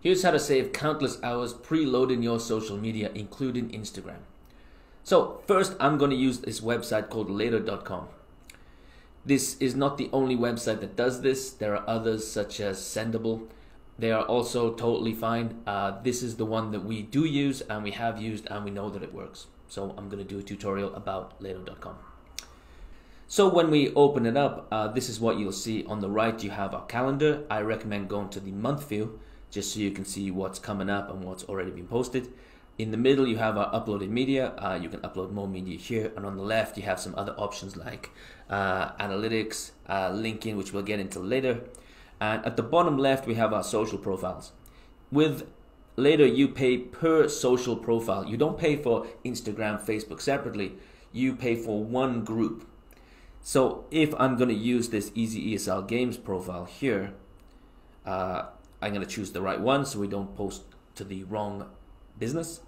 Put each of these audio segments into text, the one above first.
Here's how to save countless hours preloading your social media, including Instagram. So first, I'm going to use this website called later.com. This is not the only website that does this. There are others such as Sendible. They are also totally fine. Uh, this is the one that we do use and we have used and we know that it works. So I'm going to do a tutorial about later.com. So when we open it up, uh, this is what you'll see. On the right, you have our calendar. I recommend going to the month view just so you can see what's coming up and what's already been posted. In the middle, you have our uploaded media. Uh, you can upload more media here. And on the left, you have some other options like uh, analytics, uh, linking, which we'll get into later. And at the bottom left, we have our social profiles. With later, you pay per social profile. You don't pay for Instagram, Facebook separately. You pay for one group. So if I'm going to use this Easy ESL Games profile here, uh, I'm going to choose the right one so we don't post to the wrong business.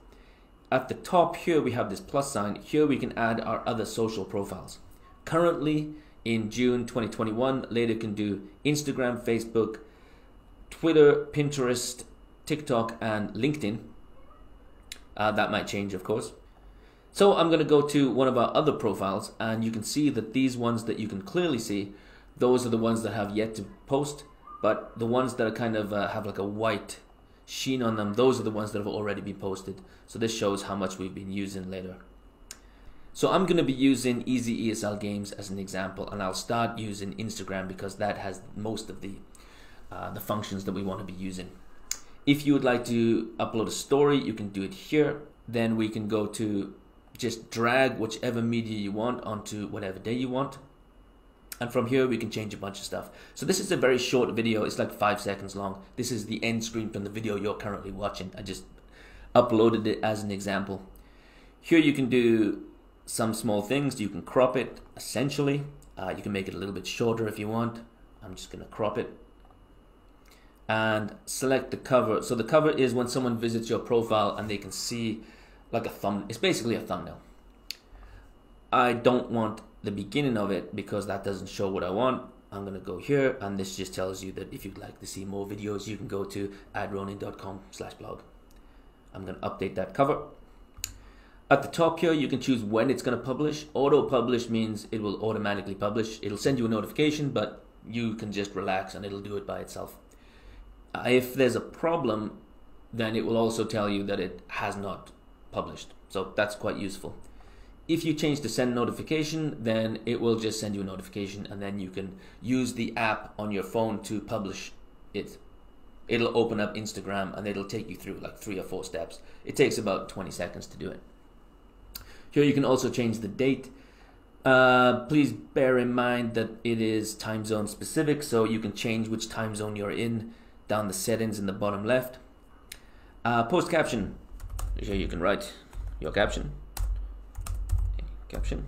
At the top here, we have this plus sign. Here we can add our other social profiles. Currently, in June 2021, later can do Instagram, Facebook, Twitter, Pinterest, TikTok, and LinkedIn. Uh, that might change, of course. So I'm going to go to one of our other profiles, and you can see that these ones that you can clearly see, those are the ones that have yet to post. But the ones that are kind of uh, have like a white sheen on them, those are the ones that have already been posted. So this shows how much we've been using later. So I'm going to be using Easy ESL Games as an example, and I'll start using Instagram because that has most of the uh, the functions that we want to be using. If you would like to upload a story, you can do it here. Then we can go to just drag whichever media you want onto whatever day you want. And from here, we can change a bunch of stuff. So this is a very short video. It's like five seconds long. This is the end screen from the video you're currently watching. I just uploaded it as an example. Here you can do some small things. You can crop it, essentially. Uh, you can make it a little bit shorter if you want. I'm just to crop it. And select the cover. So the cover is when someone visits your profile and they can see like a thumb. It's basically a thumbnail. I don't want the beginning of it because that doesn't show what I want. I'm gonna go here and this just tells you that if you'd like to see more videos you can go to adronin.com slash blog. I'm gonna update that cover. At the top here you can choose when it's gonna publish. Auto publish means it will automatically publish. It'll send you a notification but you can just relax and it'll do it by itself. Uh, if there's a problem then it will also tell you that it has not published. So that's quite useful. If you change the send notification, then it will just send you a notification and then you can use the app on your phone to publish it. It'll open up Instagram and it'll take you through like three or four steps. It takes about 20 seconds to do it. Here you can also change the date. Uh, please bear in mind that it is time zone specific, so you can change which time zone you're in down the settings in the bottom left. Uh, post caption. Here you can write your caption caption.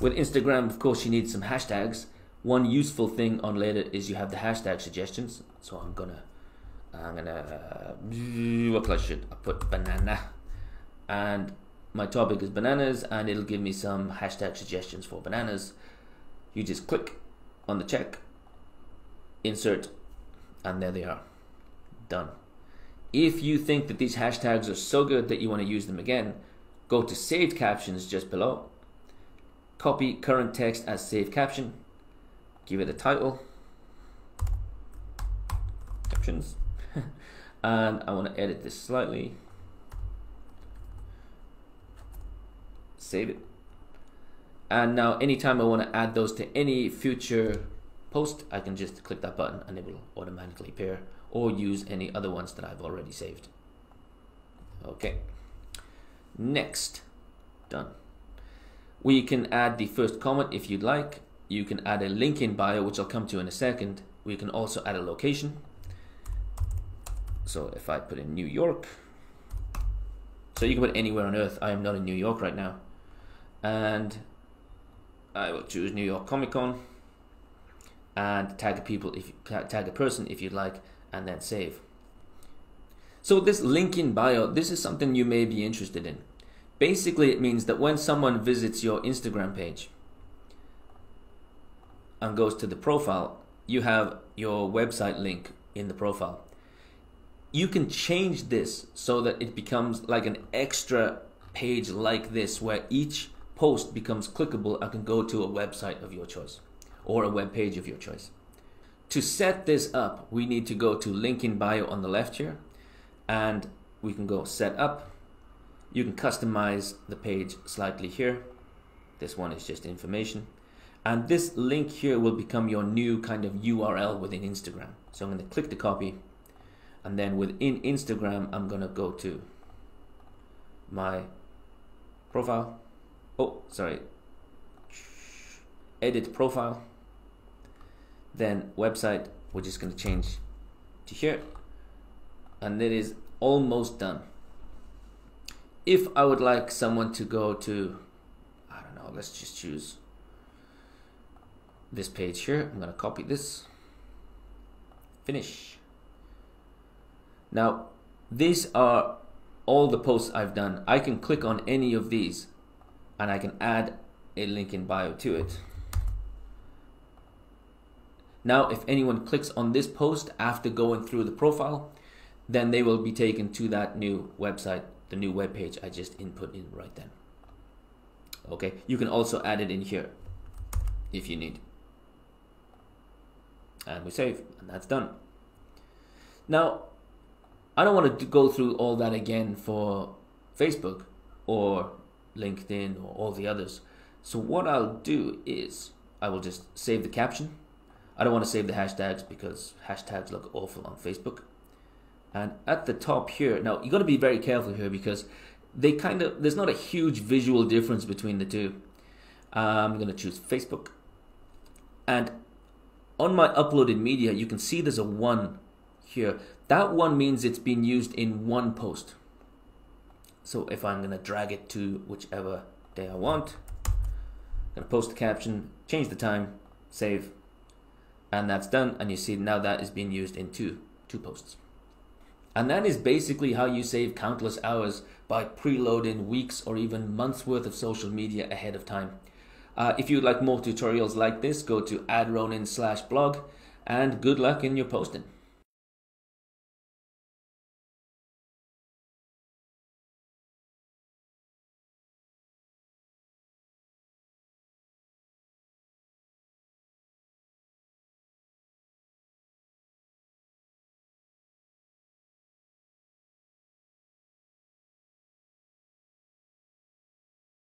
With Instagram, of course, you need some hashtags. One useful thing on later is you have the hashtag suggestions. So I'm gonna, I'm gonna, uh, what color should I put banana? And my topic is bananas, and it'll give me some hashtag suggestions for bananas. You just click on the check, insert, and there they are. Done. If you think that these hashtags are so good that you want to use them again, Go to saved captions just below. Copy current text as saved caption. Give it a title. Captions. and I want to edit this slightly. Save it. And now anytime I want to add those to any future post, I can just click that button and it will automatically appear or use any other ones that I've already saved. Okay. Next. Done. We can add the first comment if you'd like. You can add a link in bio, which I'll come to in a second. We can also add a location. So if I put in New York, so you can put anywhere on earth. I am not in New York right now. And I will choose New York Comic Con and tag a people if tag a person if you'd like and then save. So this link in bio, this is something you may be interested in. Basically, it means that when someone visits your Instagram page and goes to the profile, you have your website link in the profile. you can change this so that it becomes like an extra page like this where each post becomes clickable and can go to a website of your choice or a web page of your choice. To set this up, we need to go to link in bio on the left here and we can go set up. You can customize the page slightly here. This one is just information. And this link here will become your new kind of URL within Instagram. So I'm going to click the copy and then within Instagram I'm gonna go to my profile oh sorry edit profile then website we're just going to change to here and it is almost done if I would like someone to go to I don't know let's just choose this page here I'm going to copy this finish now, these are all the posts I've done. I can click on any of these and I can add a link in bio to it. Now, if anyone clicks on this post after going through the profile, then they will be taken to that new website, the new web page I just input in right then. Okay, you can also add it in here if you need. And we save, and that's done. Now, I don't want to go through all that again for Facebook or LinkedIn or all the others. So what I'll do is I will just save the caption. I don't want to save the hashtags because hashtags look awful on Facebook. And at the top here, now you got to be very careful here because they kind of there's not a huge visual difference between the two. Um, I'm going to choose Facebook. And on my uploaded media, you can see there's a 1 here. That one means it's been used in one post. So if I'm going to drag it to whichever day I want, I'm going to post the caption, change the time, save, and that's done. And you see now that is being used in two, two posts. And that is basically how you save countless hours by preloading weeks or even months worth of social media ahead of time. Uh, if you'd like more tutorials like this, go to adronin slash blog and good luck in your posting.